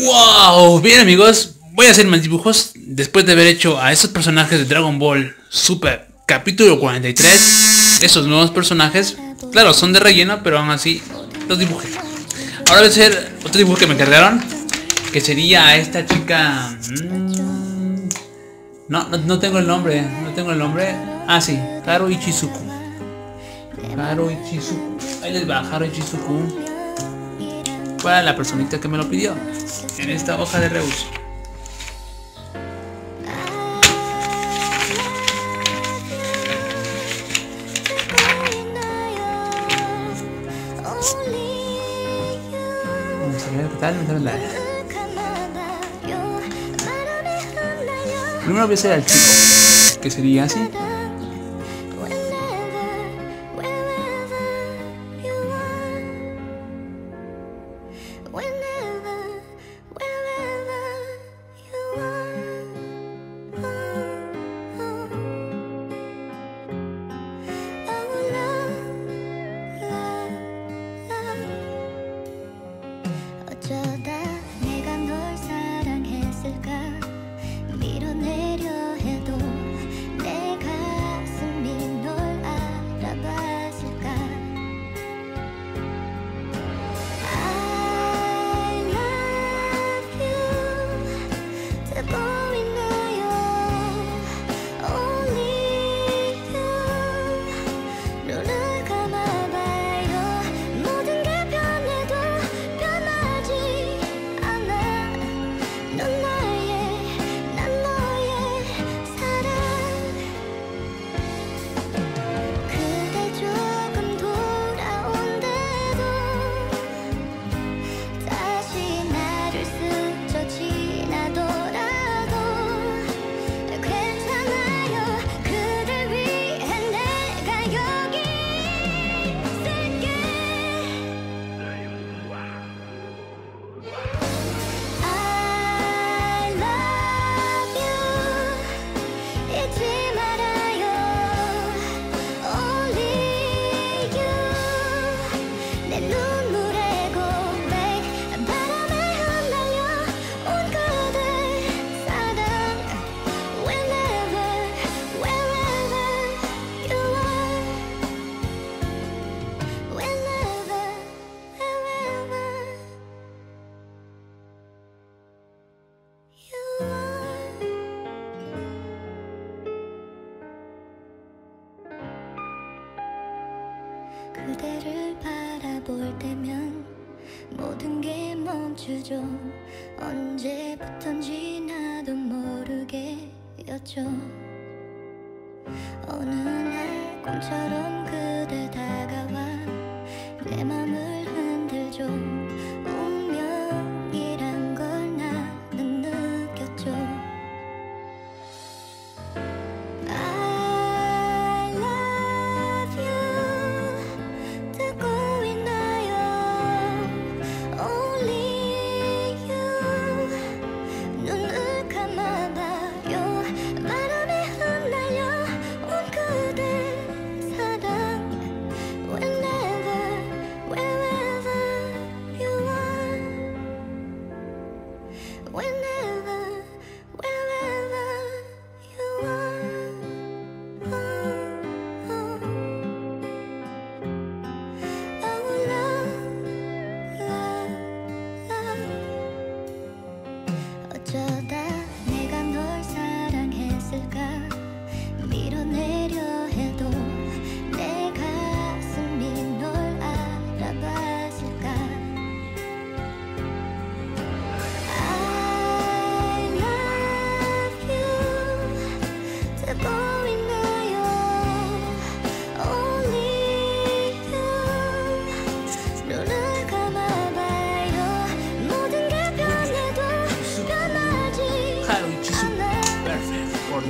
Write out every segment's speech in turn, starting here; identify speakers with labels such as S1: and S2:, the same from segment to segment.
S1: ¡Wow! Bien amigos, voy a hacer mis dibujos después de haber hecho a esos personajes de Dragon Ball Super Capítulo 43. Esos nuevos personajes, claro, son de relleno, pero aún así los dibujé. Ahora voy a hacer otro dibujo que me cargaron, que sería esta chica... Mm, no, no, no tengo el nombre, no tengo el nombre. Ah, sí, Haru Ichizuku. Haru Ichizuku. Ahí les va, Haru Ichizuku. Para la personita que me lo pidió en esta hoja de reuso. Vamos a ver qué tal nos Primero voy a hacer al chico, que sería así.
S2: Hello. 주죠 언제부턴지 나도 모르게였죠. 어느 날 꿈처럼 그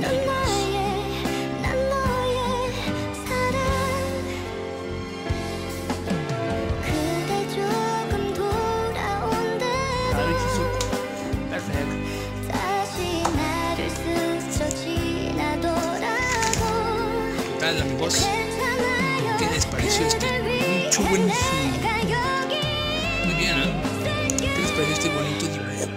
S2: la
S1: ¿Qué les pareció este mucho? Muy bien, ¿eh? ¿Qué les pareció este bonito dibujo?